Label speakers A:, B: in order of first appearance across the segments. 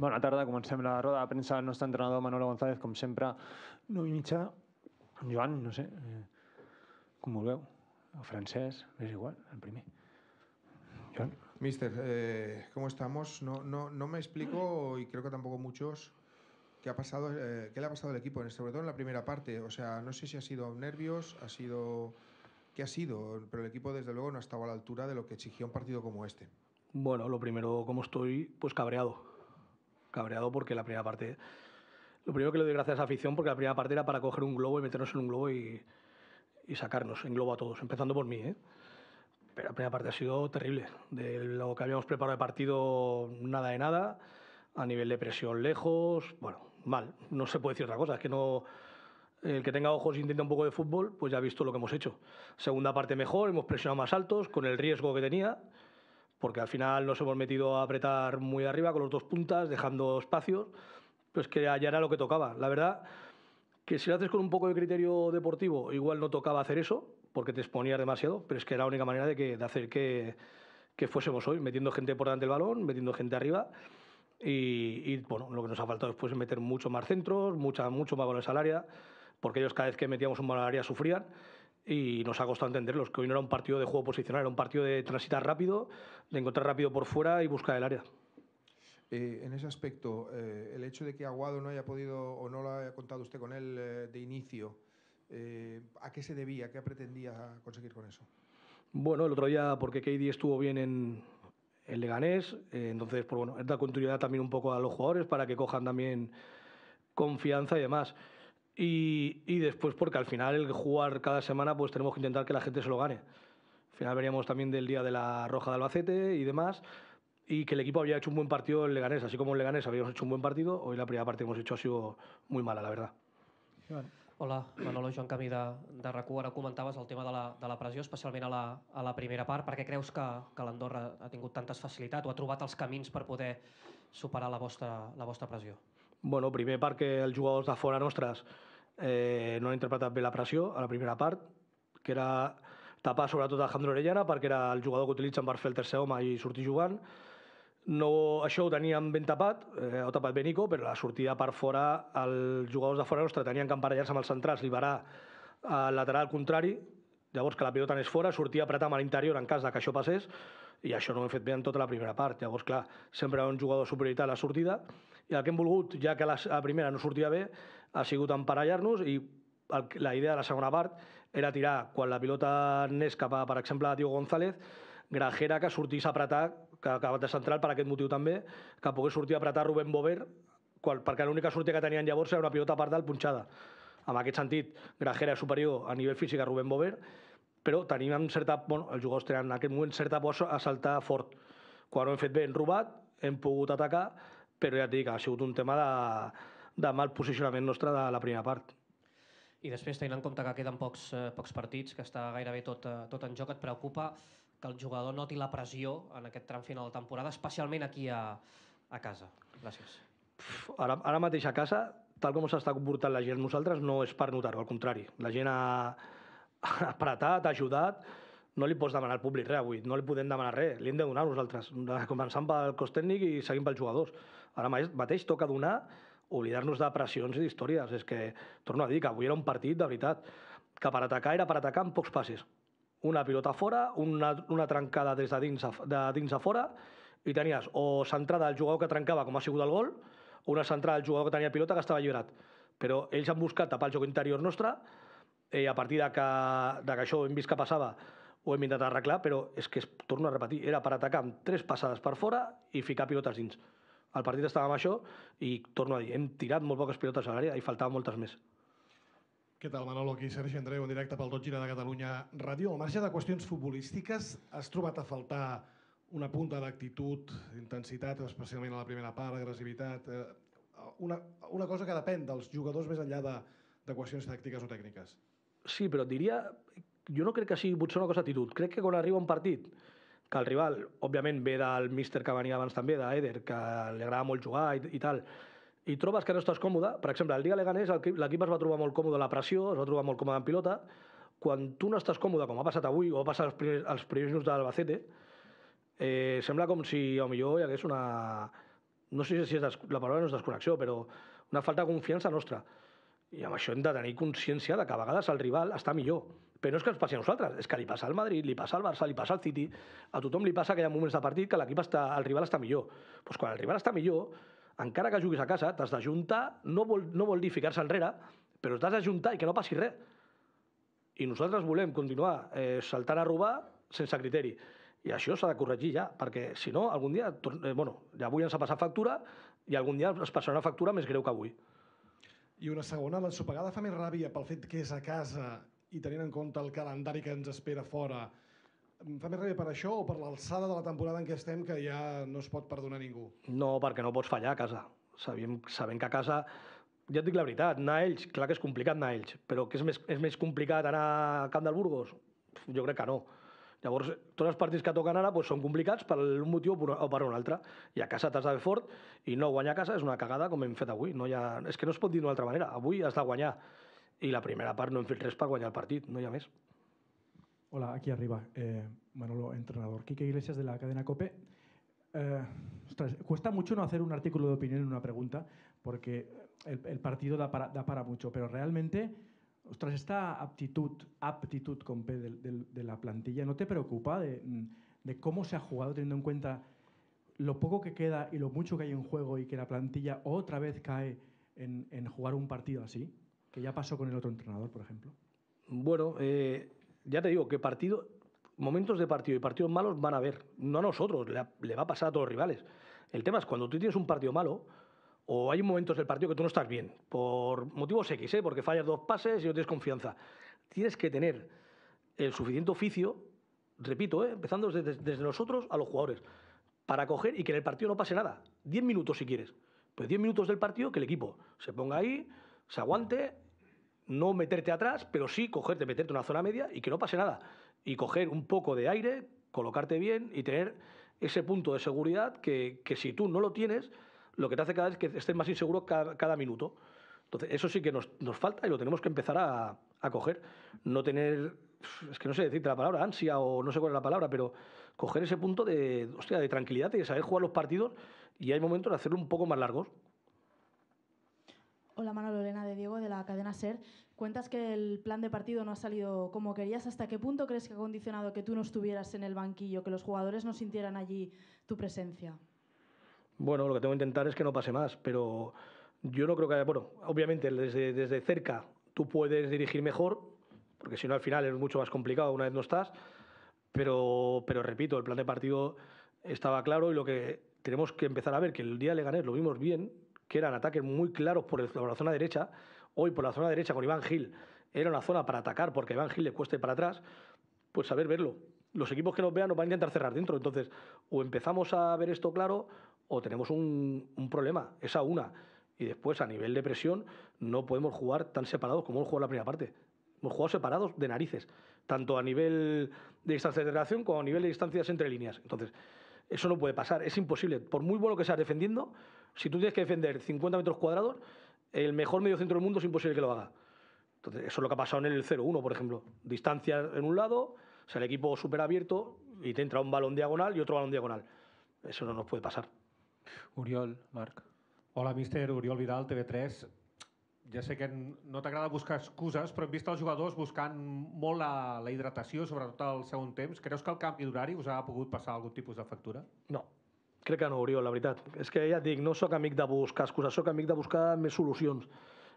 A: Bona tarda, comencem la roda de premsa del nostre entrenador Manolo González, com sempre, 9 i mitja. Joan, no sé, eh, com vulgueu. O francès, és igual, el primer. Joan.
B: Mister, eh, ¿cómo estamos? No, no, no me explico y creo que tampoco muchos qué ha pasado, eh, qué le ha pasado al equipo, sobre todo en la primera parte. O sea, no sé si ha sido nervios, ha sido qué ha sido, pero el equipo desde luego no ha estado a la altura de lo que exigía un partido como este.
C: Bueno, lo primero, como estoy, pues cabreado. Cabreado porque la primera parte. Lo primero que le doy gracias a esa afición porque la primera parte era para coger un globo y meternos en un globo y, y sacarnos en globo a todos, empezando por mí, ¿eh? Pero la primera parte ha sido terrible. De lo que habíamos preparado de partido, nada de nada. A nivel de presión lejos, bueno, mal. No se puede decir otra cosa. Es que no. El que tenga ojos e intenta un poco de fútbol, pues ya ha visto lo que hemos hecho. Segunda parte mejor, hemos presionado más altos, con el riesgo que tenía, porque al final nos hemos metido a apretar muy arriba con los dos puntas, dejando espacios, pues que ya era lo que tocaba. La verdad que si lo haces con un poco de criterio deportivo, igual no tocaba hacer eso, porque te exponías demasiado, pero es que era la única manera de, que, de hacer que, que fuésemos hoy, metiendo gente por delante del balón, metiendo gente arriba. Y, bueno, lo que nos ha faltado después es meter mucho más centros, mucha, mucho más balones al área, porque ellos cada vez que metíamos un balón al área sufrían y nos ha costado entenderlos, que hoy no era un partido de juego posicional, era un partido de transitar rápido, de encontrar rápido por fuera y buscar el área.
B: Eh, en ese aspecto, eh, el hecho de que Aguado no haya podido o no lo haya contado usted con él eh, de inicio, eh, ¿a qué se debía? ¿Qué pretendía conseguir con eso?
C: Bueno, el otro día, porque KD estuvo bien en, en Leganés, eh, entonces, pues bueno, es dar continuidad también un poco a los jugadores para que cojan también confianza y demás. Y, y, después porque al final el jugar cada semana pues tenemos que intentar que la gente se lo gane. Al final veníamos también del día de la Roja de Albacete y demás y que el equipo había hecho un buen partido en Leganés, así como en Leganés habíamos hecho un buen partido, hoy la primera parte que hemos hecho ha sido muy mala, la verdad.
D: Hola, Manolo, Joan Camí de, de RAC1. Ara comentaves el tema de la, de la pressió, especialment a la, a la primera part. Per què creus que, que l'Andorra ha tingut tantes facilitats o ha trobat els camins per poder superar la vostra, la vostra pressió?
C: Bueno, primer perquè els jugadors de fora nostres eh, no han interpretat bé la pressió a la primera part, que era tapar sobretot a Alejandro Orellana perquè era el jugador que utilitzen per fer el tercer home i sortir jugant. No, això ho teníem ben tapat, eh, ho tapat Benico, però la sortida per fora, els jugadors de fora nostre tenien que emparellar-se amb els centrals, liberar al lateral contrari, llavors que la pilota anés fora, sortia apretar amb l'interior en cas de que això passés, i això no ho hem fet bé en tota la primera part. Llavors, clar, sempre un jugador superioritat a la sortida, i el que hem volgut, ja que la, primera no sortia bé, ha sigut emparellar-nos i el, la idea de la segona part era tirar, quan la pilota anés cap a, per exemple, a Diego González, Grajera que sortís a apretar, que ha acabat de central per aquest motiu també, que pogués sortir a apretar Rubén Bover, qual, perquè l'única sortida que tenien llavors era una pilota part dalt punxada. En aquest sentit, Grajera és superior a nivell físic a Rubén Bover, però teníem certa, bueno, els jugadors tenen en aquest moment certa por a saltar fort. Quan ho hem fet bé, hem robat, hem pogut atacar, però ja et dic, ha sigut un tema de, de mal posicionament nostre de la primera part.
D: I després, tenint en compte que queden pocs, eh, pocs partits, que està gairebé tot, eh, tot en joc, et preocupa que el jugador noti la pressió en aquest tram final de temporada, especialment aquí a, a casa. Gràcies.
C: Ara, ara mateix a casa, tal com s'està comportant la gent nosaltres, no és per notar-ho, al contrari. La gent ha apretat, ajudat, no li pots demanar al públic res avui, no li podem demanar res, li hem de donar nosaltres, començant pel cos tècnic i seguint pels jugadors. Ara mateix toca donar, oblidar-nos de pressions i d'històries. És que, torno a dir, que avui era un partit, de veritat, que per atacar era per atacar amb pocs passes una pilota fora, una, una trencada des de dins, a, de dins a fora, i tenies o centrada del jugador que trencava, com ha sigut el gol, o una centrada del jugador que tenia pilota que estava alliberat. Però ells han buscat tapar el joc interior nostre, i a partir de que, de que això hem vist que passava, ho hem intentat arreglar, però és que, es, torno a repetir, era per atacar amb tres passades per fora i ficar pilotes dins. El partit estava amb això i, torno a dir, hem tirat molt poques pilotes a l'àrea i faltaven moltes més.
E: Què tal, Manolo? Aquí Sergi Andreu, en directe pel Tot Gira de Catalunya Ràdio. Al marge de qüestions futbolístiques, has trobat a faltar una punta d'actitud, intensitat, especialment a la primera part, agressivitat, eh, una, una cosa que depèn dels jugadors més enllà de, de qüestions tàctiques o tècniques.
C: Sí, però et diria... Jo no crec que sigui potser una cosa d'actitud. Crec que quan arriba un partit que el rival, òbviament, ve del míster que venia abans també, d'Eder, que li agrada molt jugar i, i tal, i trobes que no estàs còmode, per exemple, el dia Leganés l'equip es va trobar molt còmode a la pressió, es va trobar molt còmode en pilota, quan tu no estàs còmode, com ha passat avui, o ha passat els primers, els primers minuts de l'Albacete, eh, sembla com si a millor hi hagués una, no sé si és des, la paraula no és desconnexió, però una falta de confiança nostra. I amb això hem de tenir consciència de que a vegades el rival està millor. Però no és que ens passi a nosaltres, és que li passa al Madrid, li passa al Barça, li passa al City, a tothom li passa que hi ha moments de partit que l'equip està, el rival està millor. Pues quan el rival està millor, encara que juguis a casa, t'has d'ajuntar, no vol, no vol dir ficar-se enrere, però t'has d'ajuntar i que no passi res. I nosaltres volem continuar eh, saltant a robar sense criteri. I això s'ha de corregir ja, perquè si no, algun dia, eh, bueno, ja avui ens ha passat factura i algun dia es passarà una factura més greu que avui.
E: I una segona, l'ensopegada fa més ràbia pel fet que és a casa i tenint en compte el calendari que ens espera fora. Fa més ràbia per això o per l'alçada de la temporada en què estem que ja no es pot perdonar a ningú?
C: No, perquè no pots fallar a casa. Sabem, sabem que a casa, ja et dic la veritat, anar a ells, clar que és complicat anar a ells, però que és més, és més complicat anar al Camp del Burgos? Jo crec que no. Llavors, tots els partits que toquen ara doncs, són complicats per un motiu o per- un altre. I a casa t'has de fer fort i no guanyar a casa és una cagada com hem fet avui. No ha... És que no es pot dir d'una altra manera. Avui has de guanyar. I la primera part no hem fet res per guanyar el partit, no hi ha més.
F: Hola, aquí arriba eh, Manolo, entrenador. Quique Iglesias de la cadena COPE. Eh, ostras, cuesta mucho no hacer un artículo de opinión en una pregunta, porque el, el partido da para, da para mucho, pero realmente, ostras, esta aptitud, aptitud con P de, la plantilla, ¿no te preocupa de, mm, de cómo se ha jugado teniendo en cuenta lo poco que queda y lo mucho que hay en juego y que la plantilla otra vez cae en, en jugar un partido así? Que ya pasó con el otro entrenador, por ejemplo.
C: Bueno, eh, ya te digo que partido, momentos de partido y partidos malos van a haber. No a nosotros, le, le va a pasar a todos los rivales. El tema es cuando tú tienes un partido malo, o hay momentos del partido que tú no estás bien, por motivos X, ¿eh? porque fallas dos pases y no tienes confianza. Tienes que tener el suficiente oficio, repito, ¿eh? empezando desde, nosotros a los jugadores, para coger y que en el partido no pase nada. Diez minutos si quieres. Pues diez minutos del partido que el equipo se ponga ahí, se aguante, no meterte atrás, pero sí cogerte, meterte en una zona media y que no pase nada. Y coger un poco de aire, colocarte bien y tener ese punto de seguridad que, que si tú no lo tienes, lo que te hace cada vez que estés más inseguro cada, minuto. Entonces, eso sí que nos, nos falta y lo tenemos que empezar a, a coger. No tener, es que no sé decirte la palabra, ansia o no sé cuál es la palabra, pero coger ese punto de, hostia, de tranquilidad y de saber jugar los partidos y hay momentos de hacerlo un poco más largos.
G: Hola Manolo Elena de Diego de la cadena SER. Cuentas que el plan de partido no ha salido como querías. ¿Hasta qué punto crees que ha condicionado que tú no estuvieras en el banquillo, que los jugadores no sintieran allí tu presencia?
C: Bueno, lo que tengo que intentar es que no pase más, pero yo no creo que haya, bueno, obviamente desde, desde cerca tú puedes dirigir mejor, porque si no al final es mucho más complicado una vez no estás, pero, pero repito, el plan de partido estaba claro y lo que tenemos que empezar a ver, que el día de Leganés lo vimos bien, que eran ataques muy claros por, el- por la zona derecha, hoy por la zona derecha con Iván Gil era una zona para atacar porque a Iván Gil le cueste para atrás, pues saber verlo. Los equipos que nos vean nos van a intentar cerrar dentro. Entonces, o empezamos a ver esto claro o tenemos un, problema. Esa una. Y después, a nivel de presión, no podemos jugar tan separados como hemos jugado la primera parte. Hemos jugado separados de narices, tanto a nivel de distancia de relación como a nivel de distancias entre líneas. Entonces, eso no puede pasar, es imposible. Por muy bueno que seas defendiendo, si tú tienes que defender 50 metros cuadrados, el mejor medio centro del mundo es imposible que lo haga. Entonces, eso es lo que ha pasado en el 0-1, por ejemplo. Distancia en un lado, o sea, el equipo súper abierto y te entra un balón diagonal y otro balón diagonal. Eso no nos puede pasar.
A: Oriol, Marc.
H: Hola, míster Oriol Vidal, TV3. Ja sé que no t'agrada buscar excuses, però hem vist els jugadors buscant molt la, la hidratació, sobretot al segon temps. Creus que el canvi d'horari us ha pogut passar algun tipus de factura?
C: No, crec que no, Oriol, la veritat. És que ja et dic, no sóc amic de buscar excuses, sóc amic de buscar més solucions.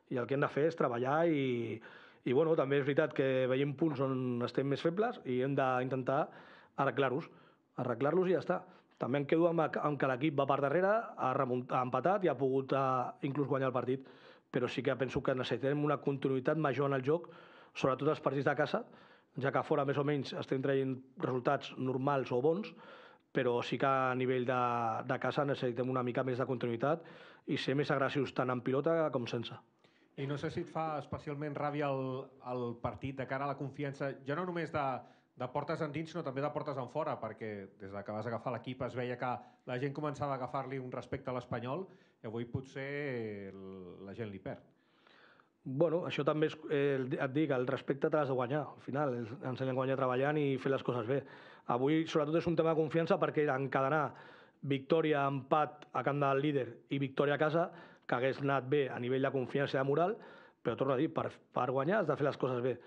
C: I el que hem de fer és treballar i, i bueno, també és veritat que veiem punts on estem més febles i hem d'intentar arreglar-los. Arreglar-los i ja està. També em quedo amb, amb que l'equip va per darrere, ha, remunt, ha empatat i ha pogut uh, inclús guanyar el partit. Però sí que penso que necessitem una continuïtat major en el joc, sobretot els partits de casa, ja que fora més o menys estem traient resultats normals o bons, però sí que a nivell de, de casa necessitem una mica més de continuïtat i ser més agressius tant en pilota com sense.
H: I no sé si et fa especialment ràbia el, el partit de cara a la confiança, ja no només de, de portes endins, sinó també de portes en fora, perquè des de que vas agafar l'equip es veia que la gent començava a agafar-li un respecte a l'Espanyol i avui potser la gent li perd.
C: Bueno, això també és, eh, et dic, el respecte te l'has de guanyar. Al final, ens- hem guanyar treballant i fer les coses bé. Avui, sobretot, és un tema de confiança perquè encadenar victòria, empat a camp del líder i victòria a casa, que hagués anat bé a nivell de confiança i de moral, però torno a dir, per, per guanyar has de fer les coses bé.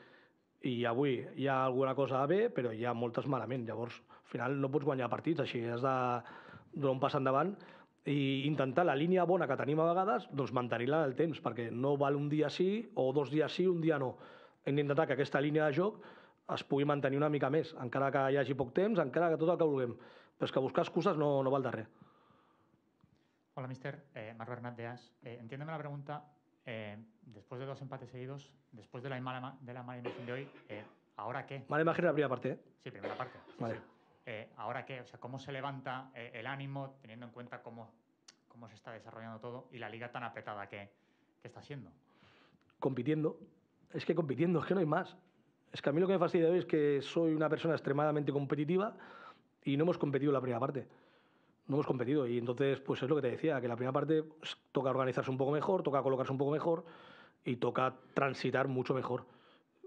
C: I avui hi ha alguna cosa bé, però hi ha moltes malament. Llavors, al final no pots guanyar partits, així has de donar un pas endavant i intentar la línia bona que tenim a vegades, doncs mantenir-la en el temps, perquè no val un dia sí o dos dies sí, un dia no. Hem d'intentar que aquesta línia de joc es pugui mantenir una mica més, encara que hi hagi poc temps, encara que tot el que vulguem. Però és que buscar excuses no, no val de res.
I: Hola, mister. Eh, Marc Bernat de AS. Eh, la pregunta. Eh, después de dos empates seguidos, después de la mala, de la mala imagen de hoy, eh, ¿ahora qué?
C: Mala imagen la primera parte, ¿eh?
I: Sí, primera parte. sí,
C: Vale.
I: sí. Eh, ¿Ahora qué? O sea, ¿cómo se levanta eh, el ánimo teniendo en cuenta cómo, cómo se está desarrollando todo y la liga tan apretada que, que está siendo?
C: compitiendo. Es que compitiendo, es que no hay más. Es que a mí lo que me fastidia hoy es que soy una persona extremadamente competitiva y no hemos competido la primera parte. No hemos competido y entonces, pues es lo que te decía, que la primera parte pues, toca organizarse un poco mejor, toca colocarse un poco mejor y toca transitar mucho mejor.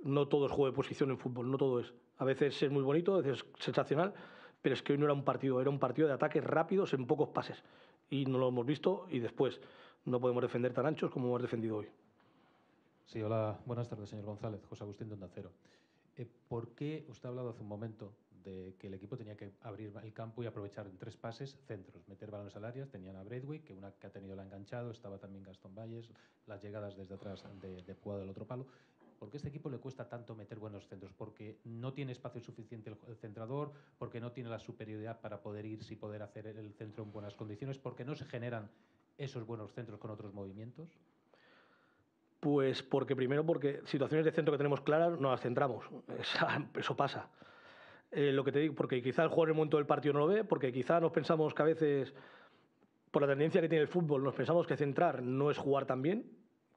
C: No todo es juego de posición en fútbol, no todo es. A veces es muy bonito, a veces es sensacional, pero es que hoy no era un partido, era un partido de ataques rápidos en pocos pases. Y no lo hemos visto y después no podemos defender tan anchos como hemos defendido hoy.
J: Sí, hola, buenas tardes, señor González. José Agustín de Onda Cero. Eh, ¿Por qué usted ha hablado hace un momento de que el equipo tenía que abrir el campo y aprovechar en tres pases centros, meter balones al área? Tenían a Braithwaite, que una que ha tenido la ha enganchado, estaba también Gastón Valles, las llegadas desde atrás de, de del otro palo. ¿Por qué a este equipo le cuesta tanto meter buenos centros? ¿Porque no tiene espacio suficiente el, centrador? ¿Porque no tiene la superioridad para poder irse y poder hacer el centro en buenas condiciones? ¿Porque no se generan esos buenos centros con otros movimientos?
C: Pues porque primero porque situaciones de centro que tenemos claras no las centramos. Eso pasa. Eh, lo que te digo, porque quizá el jugador en el momento del partido no lo ve, porque quizá nos pensamos que a veces, por la tendencia que tiene el fútbol, nos pensamos que centrar no es jugar tan bien,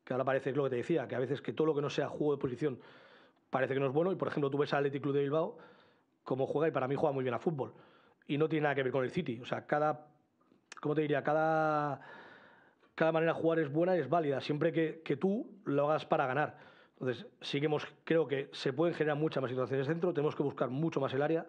C: que ahora parece que lo que te decía, que a veces que todo lo que no sea juego de posición parece que no es bueno, y por ejemplo tú ves al Athletic Club de Bilbao cómo juega, y para mí juega muy bien a fútbol, y no tiene nada que ver con el City, o sea, cada, ¿cómo te diría? Cada cada manera de jugar es buena y es válida, siempre que, que tú lo hagas para ganar. Entonces, sí que hemos, creo que se pueden generar muchas más situaciones de centro, tenemos que buscar mucho más el área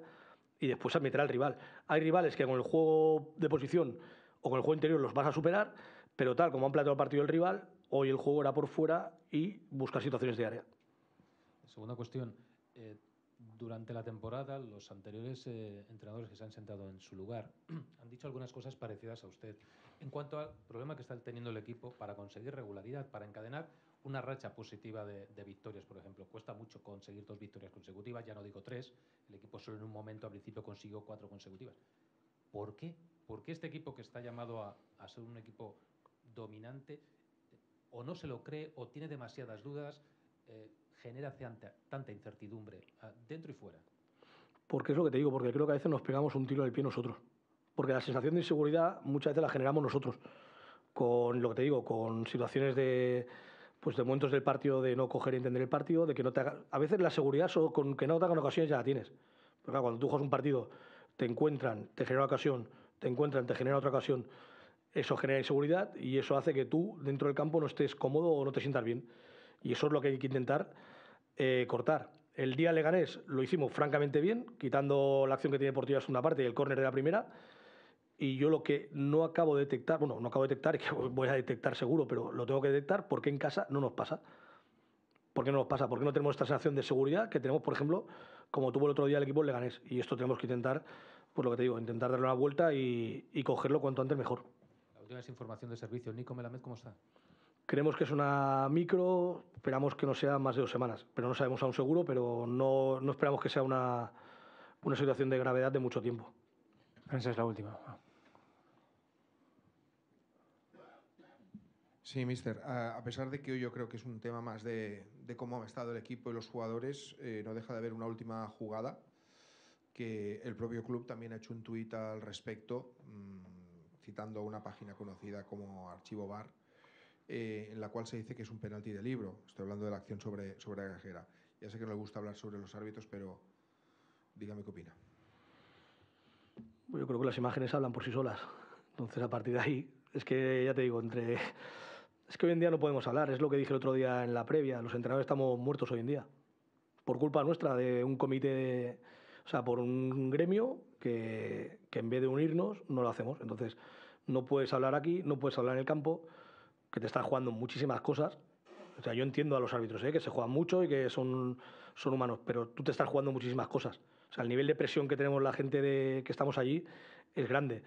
C: y después meter al rival. Hay rivales que con el juego de posición o con el juego interior los vas a superar, pero tal como han planteado el partido el rival, hoy el juego era por fuera y buscar situaciones de área.
J: Segunda cuestión. eh, durante la temporada, los anteriores eh, entrenadores que se han sentado en su lugar han dicho algunas cosas parecidas a usted. En cuanto al problema que está teniendo el equipo para conseguir regularidad, para encadenar una racha positiva de, de victorias, por ejemplo. Cuesta mucho conseguir dos victorias consecutivas, ya no digo tres. El equipo solo en un momento al principio consiguió cuatro consecutivas. ¿Por qué? ¿Por qué este equipo que está llamado a, a ser un equipo dominante eh, o no se lo cree o tiene demasiadas dudas? eh, genera tanta, tanta incertidumbre ah, dentro y fuera.
C: Porque es lo que te digo, porque creo que a veces nos pegamos un tiro en el pie nosotros. Porque la sensación de inseguridad muchas veces la generamos nosotros. Con lo que te digo, con situaciones de, pues de momentos del partido de no coger y entender el partido, de que no te haga... A veces la seguridad solo con que no te hagan ocasiones ya la tienes. Pero claro, cuando tú juegas un partido, te encuentran, te genera una ocasión, te encuentran, te genera otra ocasión, eso genera inseguridad y eso hace que tú dentro del campo no estés cómodo o no te sientas bien. Y eso es lo que hay que intentar eh, cortar. El día Leganés lo hicimos francamente bien, quitando la acción que tiene Portillo en segunda parte y el córner de la primera. Y yo lo que no acabo de detectar, bueno, no acabo de detectar, que voy a detectar seguro, pero lo tengo que detectar porque en casa no nos pasa. ¿Por qué no nos pasa? Porque no tenemos esta sensación de seguridad que tenemos, por ejemplo, como tuvo el otro día el equipo Leganés. Y esto tenemos que intentar, pues lo que te digo, intentar darle una vuelta y, y cogerlo cuanto antes mejor.
J: La última es información de servicio. Nico Melamed, ¿cómo está?
C: Creemos que es una micro, esperamos que no sea más de dos semanas, pero no sabemos aún seguro, pero no, no esperamos que sea una, una situación de gravedad de mucho tiempo.
A: Esa es la última.
B: Sí, mister. A pesar de que hoy yo creo que es un tema más de, de cómo ha estado el equipo y los jugadores, eh, no deja de haber una última jugada que el propio club también ha hecho un tuit al respecto, mm, citando una página conocida como Archivo Bar, eh, en la cual se dice que es un penalti de libro. Estoy hablando de la acción sobre, sobre Gajera. Ya sé que no le gusta hablar sobre los árbitros, pero dígame qué opina.
C: Yo creo que las imágenes hablan por sí solas. Entonces, a partir de ahí, es que ya te digo, entre. Es que hoy en día no podemos hablar, es lo que dije el otro día en la previa. Los entrenadores estamos muertos hoy en día. Por culpa nuestra, de un comité, de- o sea, por un gremio que, que en vez de unirnos, no lo hacemos. Entonces, no puedes hablar aquí, no puedes hablar en el campo, que te están jugando muchísimas cosas. O sea, yo entiendo a los árbitros, ¿eh? que se juegan mucho y que son, son humanos, pero tú te estás jugando muchísimas cosas. O sea, el nivel de presión que tenemos la gente de, que estamos allí es grande.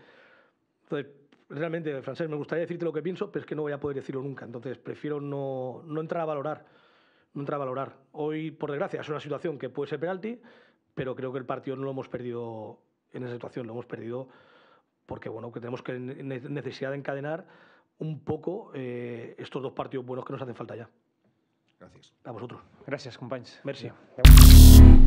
C: Entonces, realmente, Francés, me gustaría decirte lo que pienso, pero es que no voy a poder decirlo nunca. Entonces, prefiero no, no entrar a valorar. No entrar a valorar. Hoy, por desgracia, es una situación que puede ser penalti, pero creo que el partido no lo hemos perdido en esa situación, lo hemos perdido porque bueno, que tenemos que ne- necesidad de encadenar un poco eh, estos dos partidos buenos que nos hacen falta ya.
B: Gracias.
C: A vosotros.
A: Gràcies, companys.
C: Merci.
A: Adéu.